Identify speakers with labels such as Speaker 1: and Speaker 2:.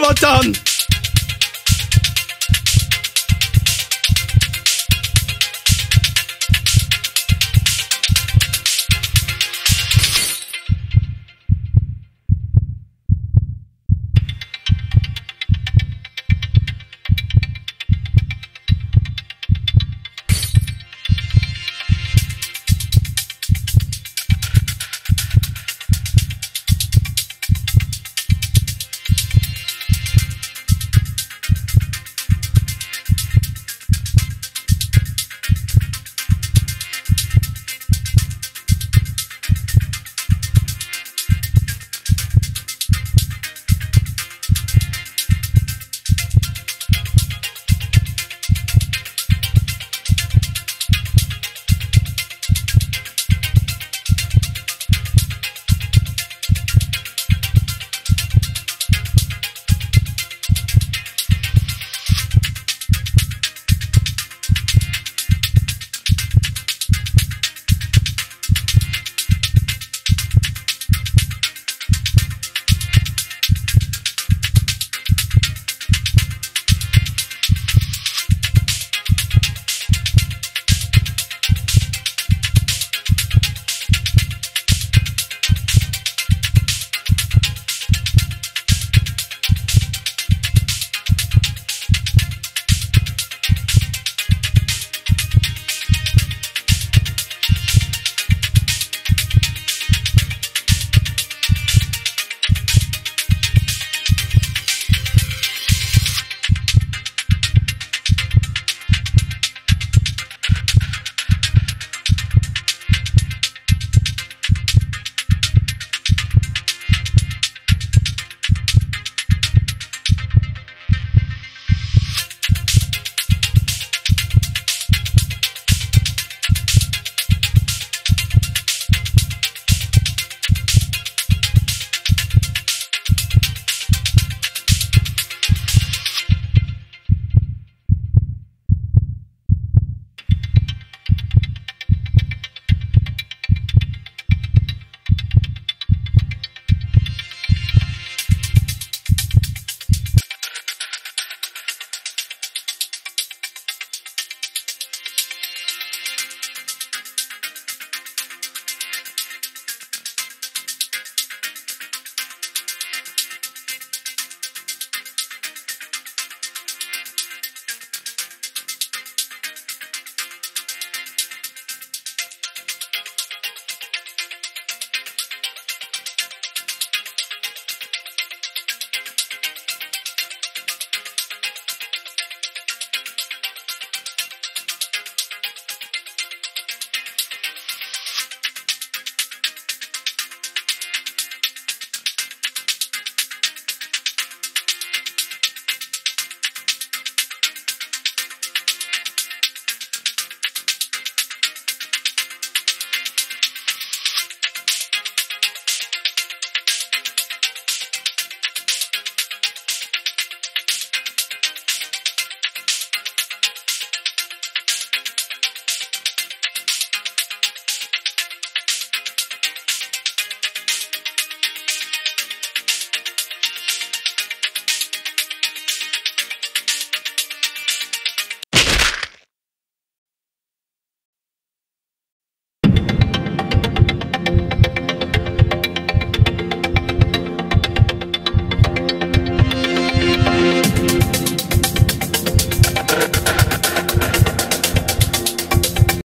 Speaker 1: ばちゃん。